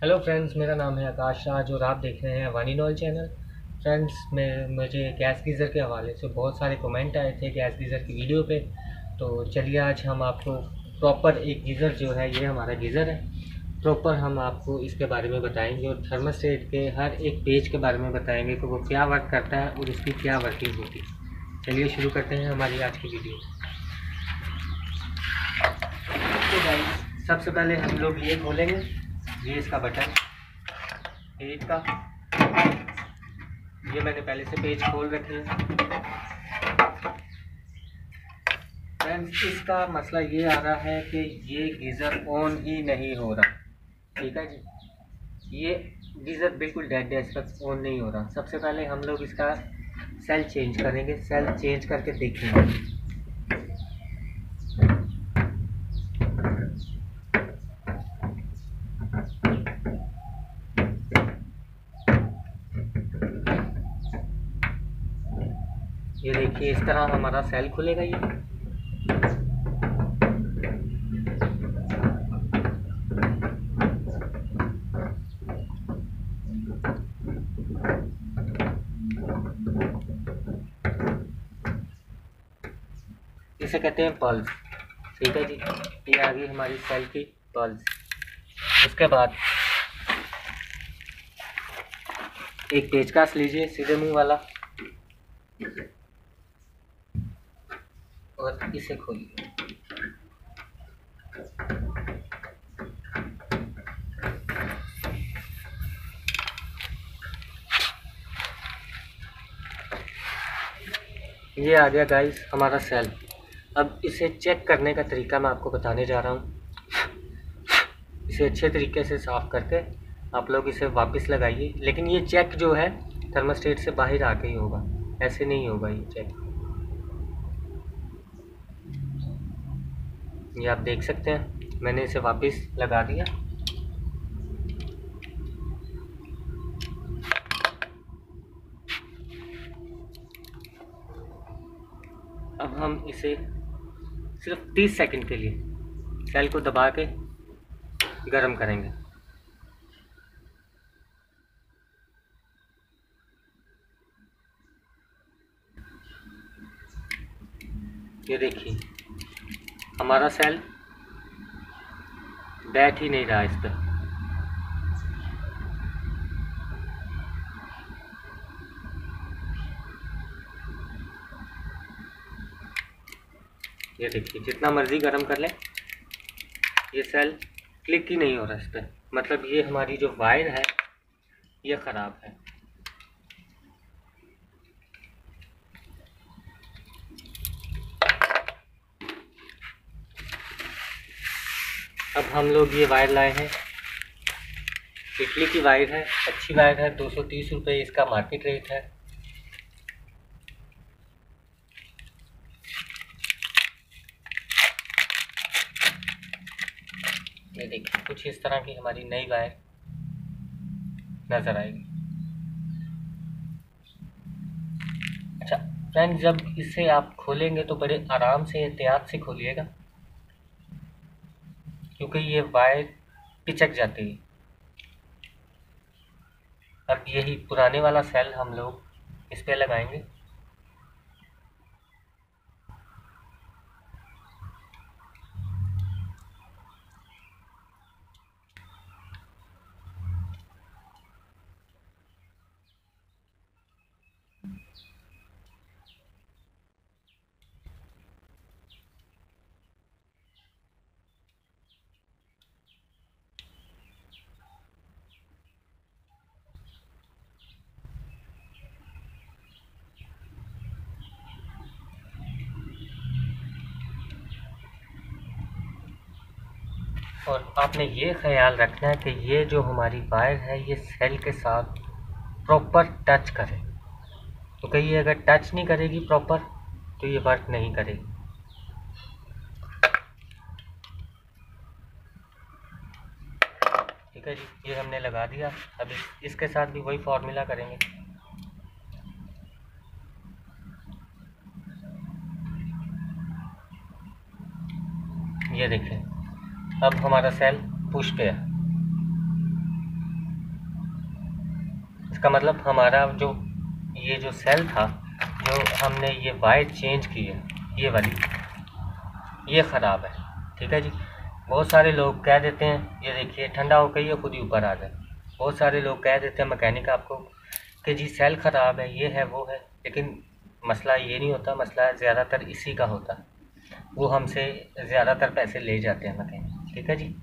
Hello friends मेरा नाम है आकाश राज और आप देख रहे हैं वानी नॉल चैनल फ्रेंड्स मैं, मुझे गैस गीज़र के हवाले से बहुत सारे कमेंट आए थे गैस गीज़र की वीडियो पे। तो चलिए आज हम आपको प्रॉपर एक गीज़र जो है, ये हमारा गीज़र है। प्रॉपर हम आपको इसके बारे में बताएँगे और थर्मास्टेट के हर एक पेज के बारे में बताएँगे कि वो क्या वर्क करता है और उसकी क्या वर्किंग होती है। चलिए शुरू करते हैं हमारी आज की वीडियो तो सबसे पहले हम लोग ये खोलेंगे। ये इसका बटन। पेज का। ये मैंने पहले से पेज खोल रखे हैं। फ्रेंड्स इसका मसला ये आ रहा है कि ये गीज़र ऑन ही नहीं हो रहा। ठीक है जी? ये गीज़र बिल्कुल डेड है इस वक्त ऑन नहीं हो रहा। सबसे पहले हम लोग इसका सेल चेंज करेंगे। सेल चेंज करके देखेंगे। ये देखिए, इस तरह हमारा सेल खुलेगा ये। इसे कहते हैं पल्स ठीक है जी, ये आ गई हमारी सेल की पल्स उसके बाद एक पेचकस लीजिए, सीधे मुँह वाला। और इसे खोलिए। ये आ गया गाइस हमारा सेल अब इसे चेक करने का तरीका मैं आपको बताने जा रहा हूँ। इसे अच्छे तरीके से साफ़ करके आप लोग इसे वापस लगाइए। लेकिन ये चेक जो है थर्मास्टेट से बाहर आके ही होगा। ऐसे नहीं होगा ये चेक ये आप देख सकते हैं। मैंने इसे वापस लगा दिया। अब हम इसे सिर्फ़ 30 सेकंड के लिए सेल को दबा के गरम करेंगे। ये देखिए। हमारा सेल बैठ ही नहीं रहा इस पर। ये देखिए, जितना मर्ज़ी गर्म कर लें, ये सेल क्लिक ही नहीं हो रहा इस पर। मतलब ये हमारी जो वायर है, ये ख़राब है। हम लोग ये वायर लाए हैं। इटली की वायर है, अच्छी वायर है, दो सौ तीस रुपये इसका मार्केट रेट है। ये देखिए, कुछ इस तरह की हमारी नई वायर नज़र आएगी। अच्छा फ्रेंड जब इसे आप खोलेंगे तो बड़े आराम से, एहतियात से खोलिएगा। क्योंकि ये वायर पिचक जाती है। अब यही पुराने वाला सेल हम लोग इस पर लगाएँगे। और आपने ये ख्याल रखना है कि ये जो हमारी वायर है ये सेल के साथ प्रॉपर टच करे। तो ये अगर टच नहीं करेगी प्रॉपर तो ये वर्क नहीं करेगी। ठीक है जी ये हमने लगा दिया। अब इस, इसके साथ भी वही फॉर्मूला करेंगे। ये देखें। अब हमारा सेल पुश पे है। इसका मतलब हमारा जो ये जो सेल था, जो हमने ये वायर चेंज की है, ये वाली, ये ख़राब है। ठीक है जी? बहुत सारे लोग कह देते हैं, ये देखिए, ठंडा हो गई ये खुद ही ऊपर आ जाए बहुत सारे लोग कह देते हैं मैकेनिक आपको कि जी सेल ख़राब है, ये है, वो है। लेकिन मसला ये नहीं होता, मसला ज़्यादातर इसी का होता। वो हमसे ज़्यादातर पैसे ले जाते हैं मैकेनिक ठीक है जी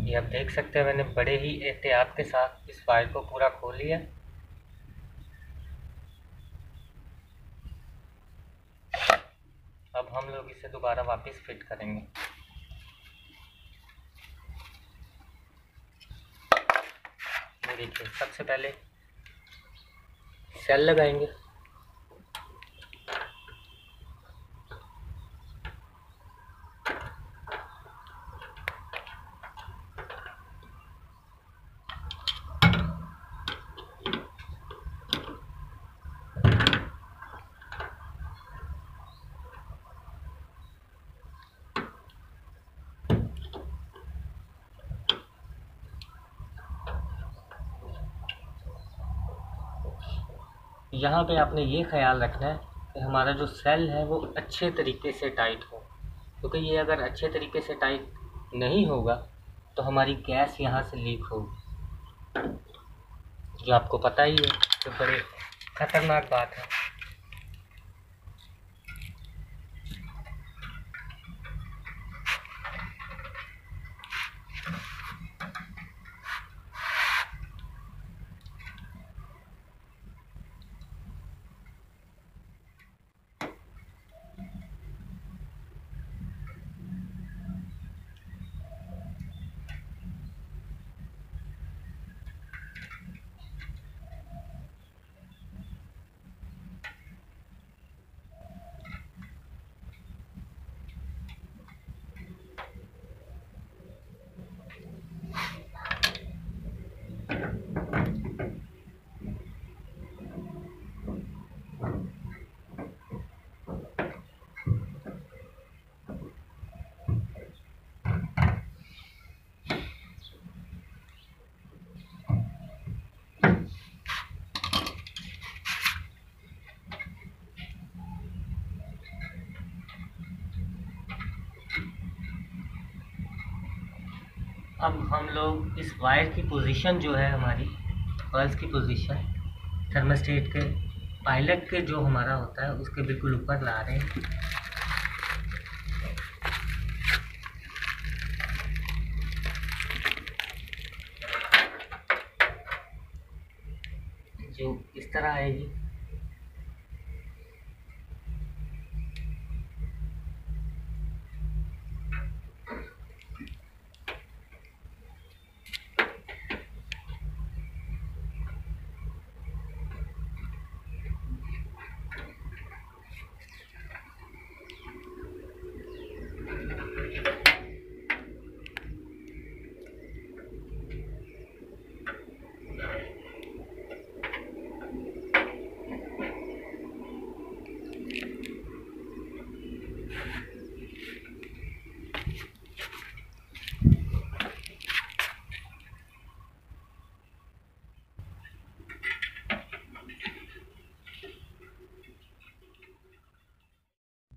ये आप देख सकते हैं, मैंने बड़े ही एहतियात के साथ इस फ़ाइल को पूरा खोल लिया। अब हम लोग इसे दोबारा वापस फिट करेंगे। देखिए, सबसे पहले सेल लगाएँगे। यहाँ पे आपने ये ख्याल रखना है कि हमारा जो सेल है वो अच्छे तरीके से टाइट हो। क्योंकि ये अगर अच्छे तरीके से टाइट नहीं होगा तो हमारी गैस यहाँ से लीक होगी। जो आपको पता ही है तो बड़े ख़तरनाक बात है। अब हम लोग इस वायर की पोजीशन जो है हमारी पल्स की पोजीशन थर्मोस्टेट के पायलट के जो हमारा होता है, उसके बिल्कुल ऊपर ला रहे हैं। जो इस तरह आएगी।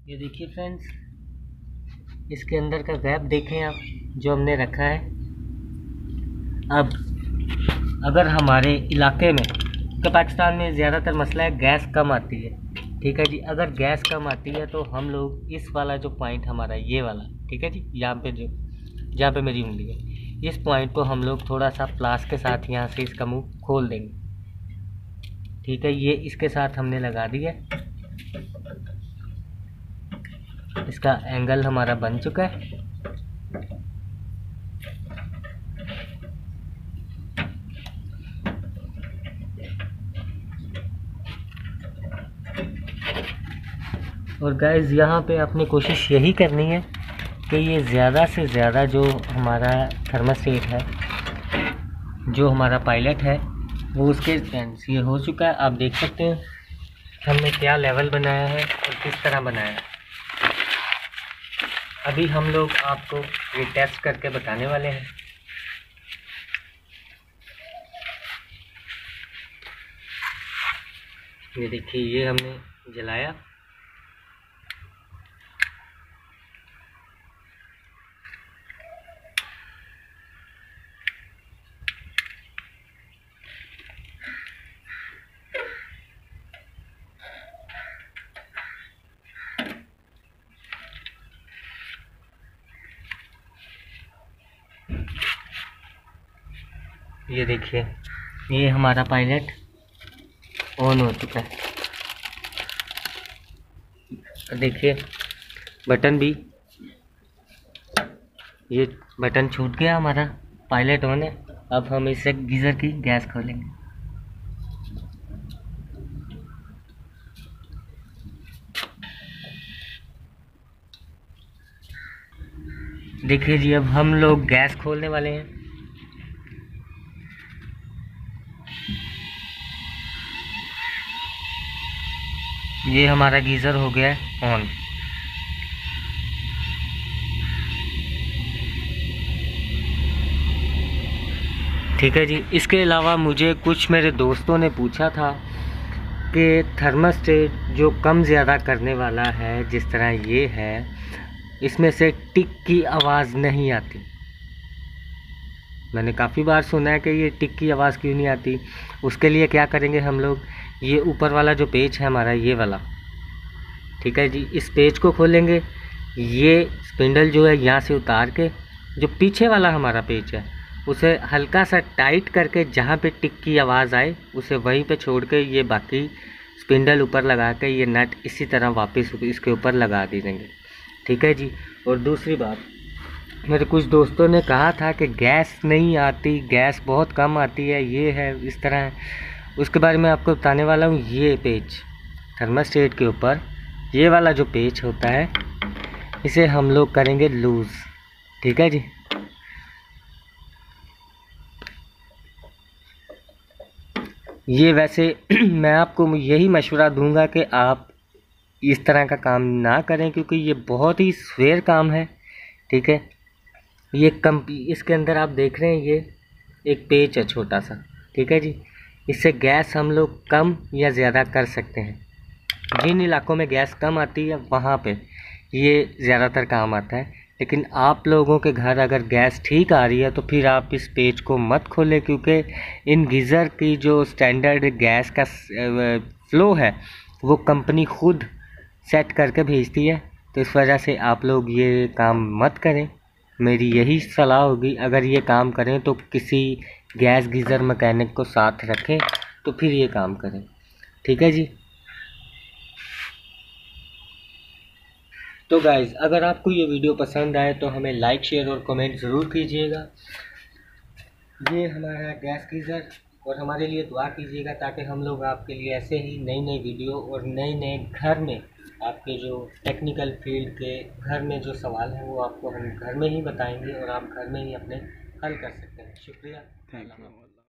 ये देखिए फ्रेंड्स इसके अंदर का गैप देखें आप, जो हमने रखा है। अब, अगर हमारे इलाके में तो पाकिस्तान में ज़्यादातर मसला है गैस कम आती है। ठीक है जी? अगर गैस कम आती है तो हम लोग इस वाला जो पॉइंट हमारा, ये वाला, ठीक है जी? यहाँ पे जो, जहाँ पे मेरी उंगली है। इस पॉइंट को हम लोग थोड़ा सा प्लास के साथ यहाँ से इसका मुँह खोल देंगे। ठीक है? ये इसके साथ हमने लगा दिया। इसका एंगल हमारा बन चुका है। और गाइज़ यहाँ पे आपने कोशिश यही करनी है कि ये ज़्यादा से ज़्यादा जो हमारा थर्मास्टेट है, जो हमारा पायलट है, वो उसके फ्रेंड्स ये हो चुका है। आप देख सकते हैं, हमने क्या लेवल बनाया है और किस तरह बनाया है। अभी हम लोग आपको ये टेस्ट करके बताने वाले हैं। ये देखिए, ये हमने जलाया। ये देखिए, ये हमारा पायलट ऑन हो चुका है। देखिए, बटन भी, ये बटन छूट गया हमारा, पायलट ऑन है। अब हम इससे गीज़र की गैस खोलेंगे। देखिए जी, अब हम लोग गैस खोलने वाले हैं। ये हमारा गीज़र हो गया ऑन। ठीक है जी, इसके अलावा मुझे कुछ मेरे दोस्तों ने पूछा था कि थर्मास्टेट जो कम ज़्यादा करने वाला है, जिस तरह ये है, इसमें से टिक की आवाज़ नहीं आती। मैंने काफ़ी बार सुना है कि ये टिक की आवाज़ क्यों नहीं आती? उसके लिए क्या करेंगे हम लोग? ये ऊपर वाला जो पेज है हमारा, ये वाला। ठीक है जी, इस पेज को खोलेंगे। ये स्पिंडल जो है यहाँ से उतार के, जो पीछे वाला हमारा पेज है, उसे हल्का सा टाइट करके जहाँ पे टिक की आवाज़ आए, उसे वहीं पे छोड़ के ये बाकी स्पिंडल ऊपर लगा के ये नट इसी तरह वापस इसके ऊपर लगा दीजिएँगे ठीक है जी, और दूसरी बात, मेरे कुछ दोस्तों ने कहा था कि गैस नहीं आती, गैस बहुत कम आती है, ये है, इस तरह है। उसके बारे में आपको बताने वाला हूँ ये पेज थर्मास्टेट के ऊपर। ये वाला जो पेज होता है, इसे हम लोग करेंगे लूज़। ठीक है जी? ये वैसे मैं आपको यही मशवरा दूँगा कि आप इस तरह का काम ना करें, क्योंकि ये बहुत ही स्वेर काम है। ठीक है? ये कम इसके अंदर आप देख रहे हैं, ये एक पेज है छोटा सा। ठीक है जी? इससे गैस हम लोग कम या ज़्यादा कर सकते हैं। जिन इलाकों में गैस कम आती है, वहाँ पे ये ज़्यादातर काम आता है। लेकिन आप लोगों के घर अगर गैस ठीक आ रही है तो फिर आप इस पेज को मत खोलें, क्योंकि इन गीज़र की जो स्टैंडर्ड गैस का फ़्लो है, वो कंपनी खुद सेट करके भेजती है। तो इस वजह से आप लोग ये काम मत करें। मेरी यही सलाह होगी, अगर ये काम करें तो किसी गैस गीज़र मैकेनिक को साथ रखें तो फिर ये काम करें। ठीक है जी? तो गाइज़ अगर आपको ये वीडियो पसंद आए तो हमें लाइक शेयर और कमेंट ज़रूर कीजिएगा। ये हमारा गैस गीज़र, और हमारे लिए दुआ कीजिएगा, ताकि हम लोग आपके लिए ऐसे ही नई नई वीडियो और नए नए घर में आपके जो टेक्निकल फ़ील्ड के घर में जो सवाल हैं, वो आपको हम घर में ही बताएँगे और आप घर में ही अपने हल कर सकते हैं। शुक्रिया। Thank you